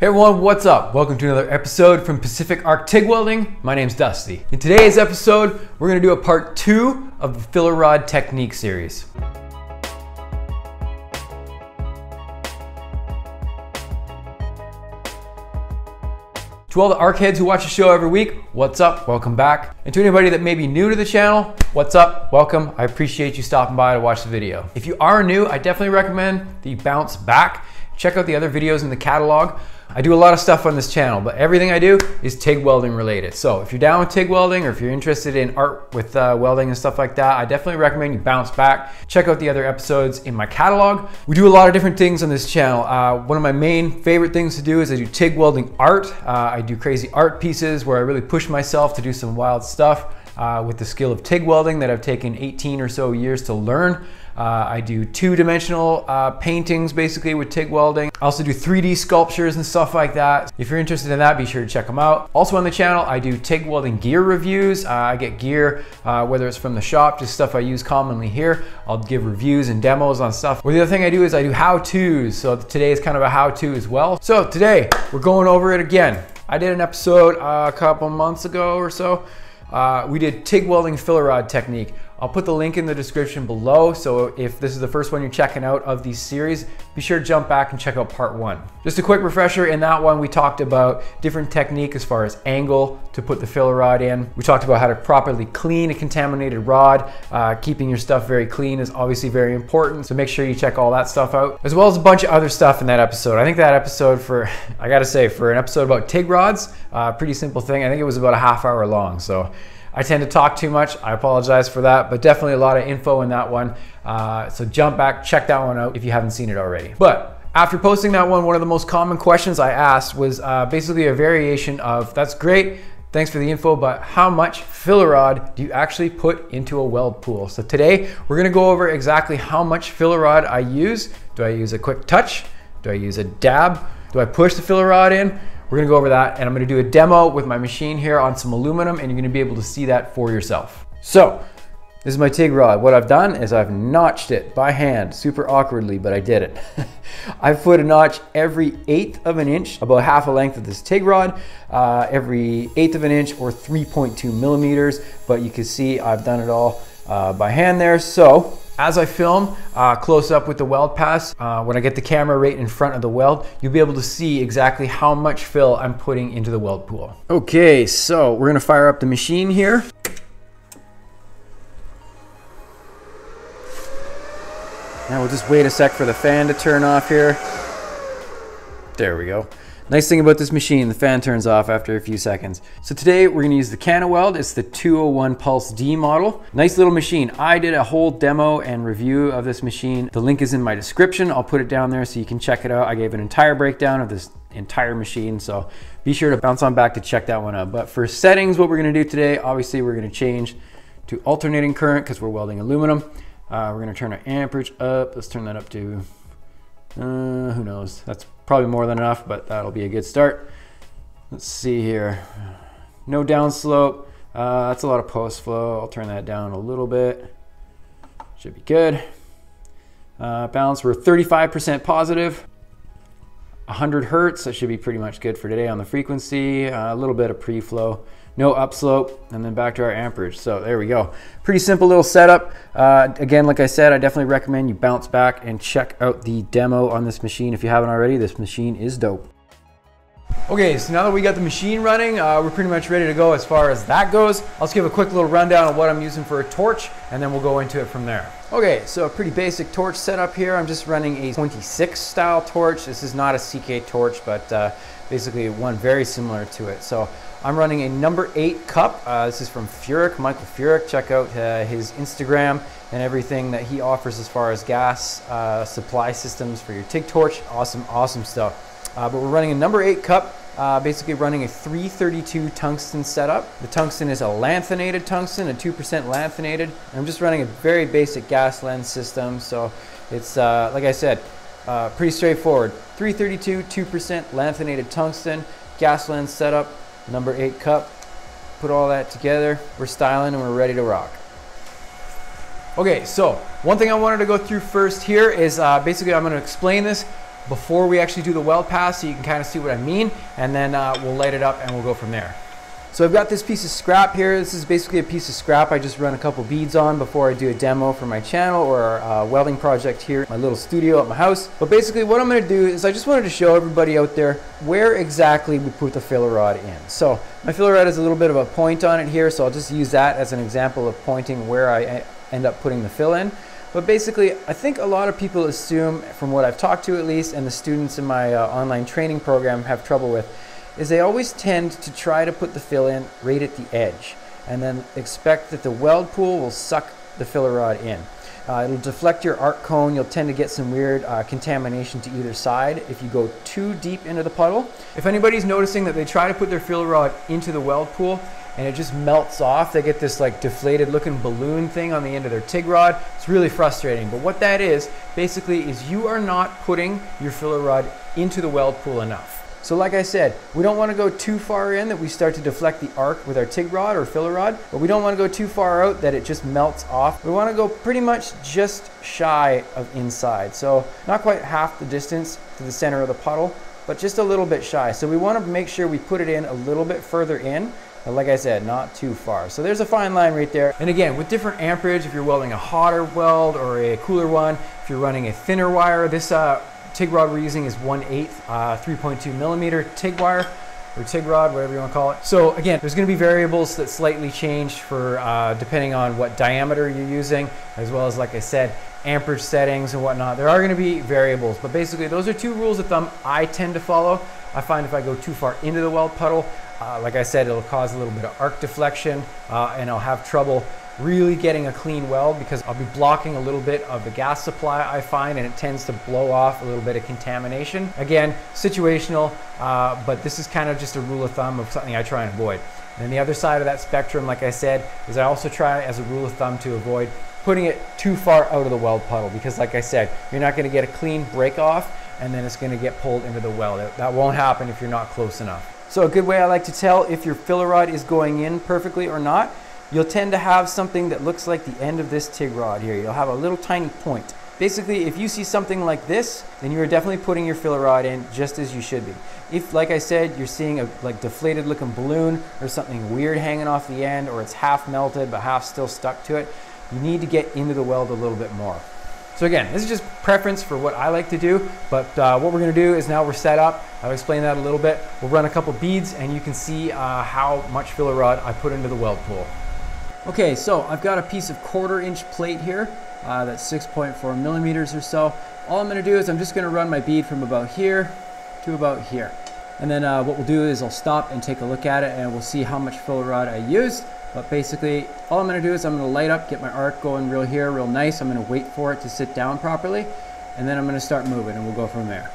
Hey everyone, what's up? Welcome to another episode from Pacific Arc TIG Welding. My name's Dusty. In today's episode, we're gonna do a part two of the filler rod technique series. To all the arc heads who watch the show every week, what's up? Welcome back. And to anybody that may be new to the channel, what's up? Welcome. I appreciate you stopping by to watch the video. If you are new, I definitely recommend that you bounce back, check out the other videos in the catalog. I do a lot of stuff on this channel, but everything I do is TIG welding related. So if you're down with TIG welding or if you're interested in art with uh, welding and stuff like that, I definitely recommend you bounce back. Check out the other episodes in my catalog. We do a lot of different things on this channel. Uh, one of my main favorite things to do is I do TIG welding art. Uh, I do crazy art pieces where I really push myself to do some wild stuff uh, with the skill of TIG welding that I've taken 18 or so years to learn. Uh, I do two-dimensional uh, paintings basically with TIG welding. I also do 3D sculptures and stuff like that. If you're interested in that, be sure to check them out. Also on the channel, I do TIG welding gear reviews. Uh, I get gear, uh, whether it's from the shop, just stuff I use commonly here. I'll give reviews and demos on stuff. Well, the other thing I do is I do how-tos. So today is kind of a how-to as well. So today, we're going over it again. I did an episode uh, a couple months ago or so. Uh, we did TIG welding filler rod technique. I'll put the link in the description below. So if this is the first one you're checking out of these series, be sure to jump back and check out part one. Just a quick refresher, in that one we talked about different technique as far as angle to put the filler rod in. We talked about how to properly clean a contaminated rod. Uh, keeping your stuff very clean is obviously very important. So make sure you check all that stuff out, as well as a bunch of other stuff in that episode. I think that episode for, I gotta say, for an episode about TIG rods, uh, pretty simple thing. I think it was about a half hour long. So I tend to talk too much. I apologize for that, but definitely a lot of info in that one. Uh, so jump back, check that one out if you haven't seen it already. But after posting that one, one of the most common questions I asked was uh, basically a variation of, that's great, thanks for the info, but how much filler rod do you actually put into a weld pool? So today, we're gonna go over exactly how much filler rod I use. Do I use a quick touch? Do I use a dab? Do I push the filler rod in? We're gonna go over that and I'm gonna do a demo with my machine here on some aluminum and you're gonna be able to see that for yourself. So, this is my TIG rod. What I've done is I've notched it by hand, super awkwardly, but I did it. I've put a notch every eighth of an inch, about half a length of this TIG rod, uh, every eighth of an inch or 3.2 millimeters, but you can see I've done it all uh, by hand there. So as I film uh, close up with the weld pass, uh, when I get the camera right in front of the weld, you'll be able to see exactly how much fill I'm putting into the weld pool. Okay, so we're gonna fire up the machine here. Now we'll just wait a sec for the fan to turn off here. There we go. Nice thing about this machine, the fan turns off after a few seconds. So today we're gonna use the CanaWeld. It's the 201 Pulse D model. Nice little machine. I did a whole demo and review of this machine. The link is in my description. I'll put it down there so you can check it out. I gave an entire breakdown of this entire machine. So be sure to bounce on back to check that one out. But for settings, what we're gonna do today, obviously we're gonna change to alternating current because we're welding aluminum. Uh, we're gonna turn our amperage up. Let's turn that up to, uh, who knows? That's Probably more than enough, but that'll be a good start. Let's see here. No downslope. Uh, that's a lot of post flow. I'll turn that down a little bit. Should be good. Uh, balance, we're 35% positive. 100 hertz, that should be pretty much good for today on the frequency. Uh, a little bit of pre-flow no upslope, and then back to our amperage. So there we go. Pretty simple little setup. Uh, again, like I said, I definitely recommend you bounce back and check out the demo on this machine if you haven't already. This machine is dope. Okay, so now that we got the machine running, uh, we're pretty much ready to go as far as that goes. I'll just give a quick little rundown of what I'm using for a torch, and then we'll go into it from there. Okay, so a pretty basic torch setup here. I'm just running a 26 style torch. This is not a CK torch, but uh, basically one very similar to it. So I'm running a number eight cup. Uh, this is from Furick, Michael Furick. Check out uh, his Instagram and everything that he offers as far as gas uh, supply systems for your TIG torch. Awesome, awesome stuff. Uh, but we're running a number eight cup, uh, basically running a 332 tungsten setup. The tungsten is a lanthanated tungsten, a 2% lanthanated. I'm just running a very basic gas lens system. So it's, uh, like I said, pretty straightforward. 332, 2% lanthanated tungsten, gas lens setup number eight cup. Put all that together. We're styling and we're ready to rock. Okay, so one thing I wanted to go through first here is uh, basically I'm going to explain this before we actually do the weld pass so you can kind of see what I mean. And then uh, we'll light it up and we'll go from there. So I've got this piece of scrap here. This is basically a piece of scrap I just run a couple beads on before I do a demo for my channel or a welding project here my little studio at my house. But basically what I'm gonna do is I just wanted to show everybody out there where exactly we put the filler rod in. So my filler rod has a little bit of a point on it here, so I'll just use that as an example of pointing where I end up putting the fill in. But basically, I think a lot of people assume, from what I've talked to at least, and the students in my uh, online training program have trouble with, is they always tend to try to put the fill in right at the edge and then expect that the weld pool will suck the filler rod in. Uh, it'll deflect your arc cone. You'll tend to get some weird uh, contamination to either side if you go too deep into the puddle. If anybody's noticing that they try to put their filler rod into the weld pool and it just melts off, they get this like deflated looking balloon thing on the end of their TIG rod. It's really frustrating. But what that is, basically, is you are not putting your filler rod into the weld pool enough. So like I said, we don't want to go too far in that we start to deflect the arc with our TIG rod or filler rod, but we don't want to go too far out that it just melts off. We want to go pretty much just shy of inside. So not quite half the distance to the center of the puddle, but just a little bit shy. So we want to make sure we put it in a little bit further in but like I said, not too far. So there's a fine line right there. And again, with different amperage, if you're welding a hotter weld or a cooler one, if you're running a thinner wire, this uh, TIG rod we're using is 1 8 uh, 3.2 millimeter TIG wire or TIG rod, whatever you want to call it. So again, there's going to be variables that slightly change for uh, depending on what diameter you're using, as well as, like I said, amperage settings and whatnot. There are going to be variables, but basically those are two rules of thumb I tend to follow. I find if I go too far into the weld puddle, uh, like I said, it'll cause a little bit of arc deflection uh, and I'll have trouble really getting a clean weld because I'll be blocking a little bit of the gas supply I find and it tends to blow off a little bit of contamination. Again, situational, uh, but this is kind of just a rule of thumb of something I try and avoid. And the other side of that spectrum, like I said, is I also try as a rule of thumb to avoid putting it too far out of the weld puddle because like I said, you're not gonna get a clean break off and then it's gonna get pulled into the weld. That won't happen if you're not close enough. So a good way I like to tell if your filler rod is going in perfectly or not you'll tend to have something that looks like the end of this TIG rod here. You'll have a little tiny point. Basically, if you see something like this, then you are definitely putting your filler rod in just as you should be. If, like I said, you're seeing a like deflated looking balloon or something weird hanging off the end or it's half melted but half still stuck to it, you need to get into the weld a little bit more. So again, this is just preference for what I like to do, but uh, what we're gonna do is now we're set up. I'll explain that a little bit. We'll run a couple beads and you can see uh, how much filler rod I put into the weld pool. Okay, so I've got a piece of quarter inch plate here uh, that's 6.4 millimeters or so. All I'm gonna do is I'm just gonna run my bead from about here to about here. And then uh, what we'll do is I'll stop and take a look at it and we'll see how much filler rod I used. But basically, all I'm gonna do is I'm gonna light up, get my arc going real here, real nice. I'm gonna wait for it to sit down properly. And then I'm gonna start moving and we'll go from there.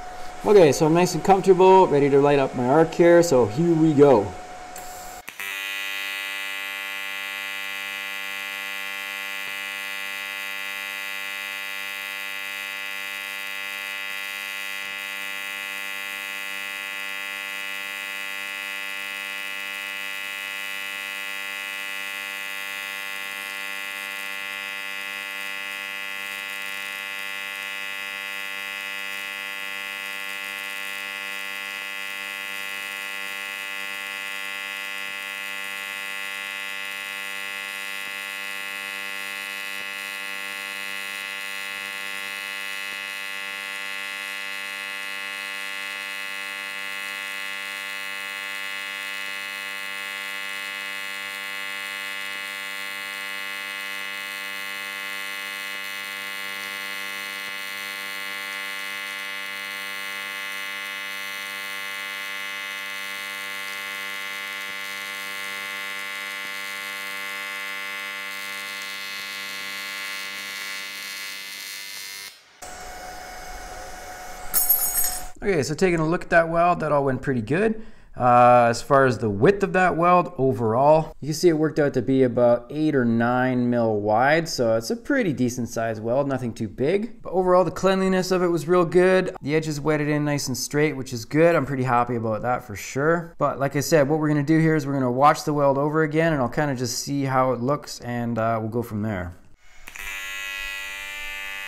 Okay, so I'm nice and comfortable, ready to light up my arc here. So here we go. Okay, so taking a look at that weld, that all went pretty good. Uh, as far as the width of that weld overall, you can see it worked out to be about 8 or 9 mil wide, so it's a pretty decent sized weld, nothing too big. But overall, the cleanliness of it was real good. The edges wetted in nice and straight, which is good. I'm pretty happy about that for sure. But like I said, what we're to do here is we're to watch the weld over again, and I'll kind of just see how it looks, and uh, we'll go from there.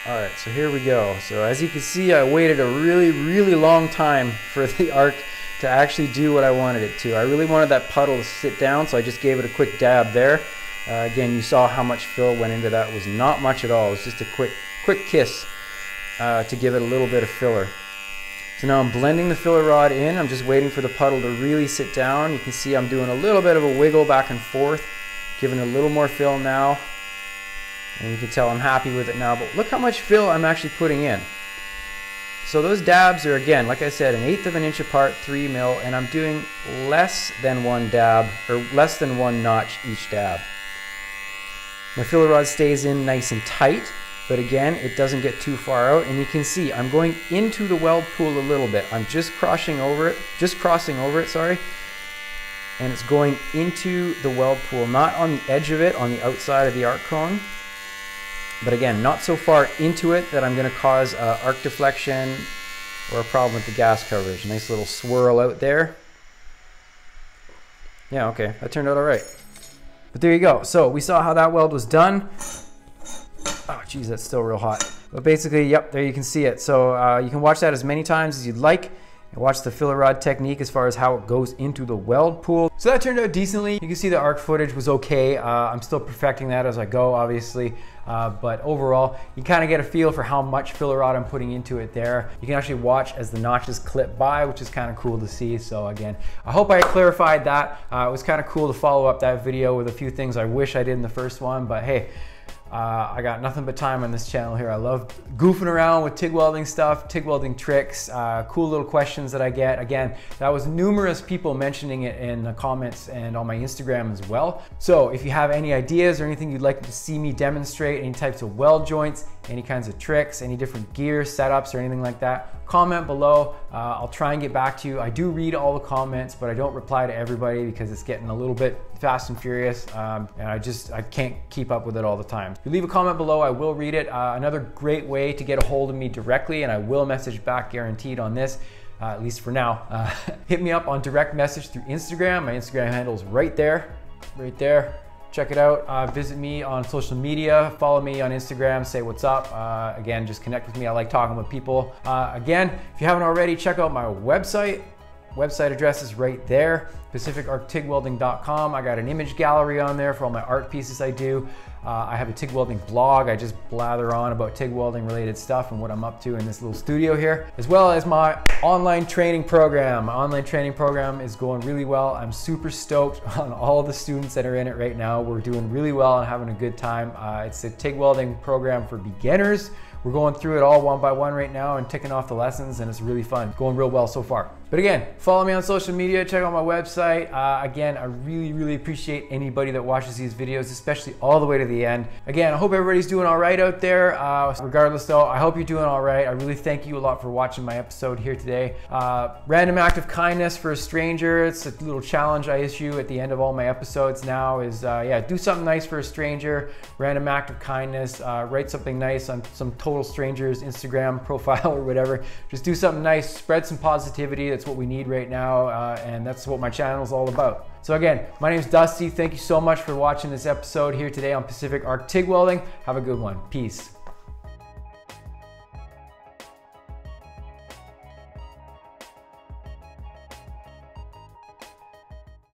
All right, so here we go. So as you can see, I waited a really, really long time for the arc to actually do what I wanted it to. I really wanted that puddle to sit down, so I just gave it a quick dab there. Uh, again, you saw how much fill went into that. It was not much at all. It was just a quick, quick kiss uh, to give it a little bit of filler. So now I'm blending the filler rod in. I'm just waiting for the puddle to really sit down. You can see I'm doing a little bit of a wiggle back and forth, giving a little more fill now. And you can tell I'm happy with it now, but look how much fill I'm actually putting in. So those dabs are, again, like I said, an eighth of an inch apart, three mil, and I'm doing less than one dab, or less than one notch each dab. My filler rod stays in nice and tight, but again, it doesn't get too far out, and you can see I'm going into the weld pool a little bit. I'm just crossing over it, just crossing over it, sorry, and it's going into the weld pool, not on the edge of it, on the outside of the arc cone, but again, not so far into it that I'm going to cause uh, arc deflection or a problem with the gas coverage. Nice little swirl out there. Yeah, okay, that turned out all right. But there you go. So we saw how that weld was done. Oh, geez, that's still real hot. But basically, yep, there you can see it. So uh, you can watch that as many times as you'd like. Watch the filler rod technique as far as how it goes into the weld pool. So that turned out decently. You can see the arc footage was okay. Uh, I'm still perfecting that as I go, obviously. Uh, but overall, you kind of get a feel for how much filler rod I'm putting into it there. You can actually watch as the notches clip by, which is kind of cool to see. So again, I hope I clarified that. Uh, it was kind of cool to follow up that video with a few things I wish I did in the first one, but hey, uh, I got nothing but time on this channel here. I love goofing around with TIG welding stuff, TIG welding tricks, uh, cool little questions that I get. Again, that was numerous people mentioning it in the comments and on my Instagram as well. So if you have any ideas or anything you'd like to see me demonstrate, any types of weld joints, any kinds of tricks, any different gear setups or anything like that, comment below. Uh, I'll try and get back to you. I do read all the comments, but I don't reply to everybody because it's getting a little bit fast and furious. Um, and I just, I can't keep up with it all the time. If you leave a comment below, I will read it. Uh, another great way to get a hold of me directly, and I will message back guaranteed on this, uh, at least for now. Uh, hit me up on direct message through Instagram. My Instagram handle is right there, right there check it out. Uh, visit me on social media. Follow me on Instagram. Say what's up. Uh, again, just connect with me. I like talking with people. Uh, again, if you haven't already, check out my website. Website address is right there, pacificarctigwelding.com. I got an image gallery on there for all my art pieces I do. Uh, I have a TIG welding blog. I just blather on about TIG welding related stuff and what I'm up to in this little studio here, as well as my online training program. My online training program is going really well. I'm super stoked on all the students that are in it right now. We're doing really well and having a good time. Uh, it's a TIG welding program for beginners. We're going through it all one by one right now and ticking off the lessons and it's really fun. Going real well so far. But again, follow me on social media, check out my website. Uh, again, I really, really appreciate anybody that watches these videos, especially all the way to the end. Again, I hope everybody's doing all right out there. Uh, regardless though, I hope you're doing all right. I really thank you a lot for watching my episode here today. Uh, random act of kindness for a stranger. It's a little challenge I issue at the end of all my episodes now is, uh, yeah, do something nice for a stranger. Random act of kindness. Uh, write something nice on some total strangers Instagram profile or whatever. Just do something nice, spread some positivity. That's what we need right now, uh, and that's what my channel is all about. So again, my name is Dusty. Thank you so much for watching this episode here today on Pacific Arc TIG Welding. Have a good one. Peace.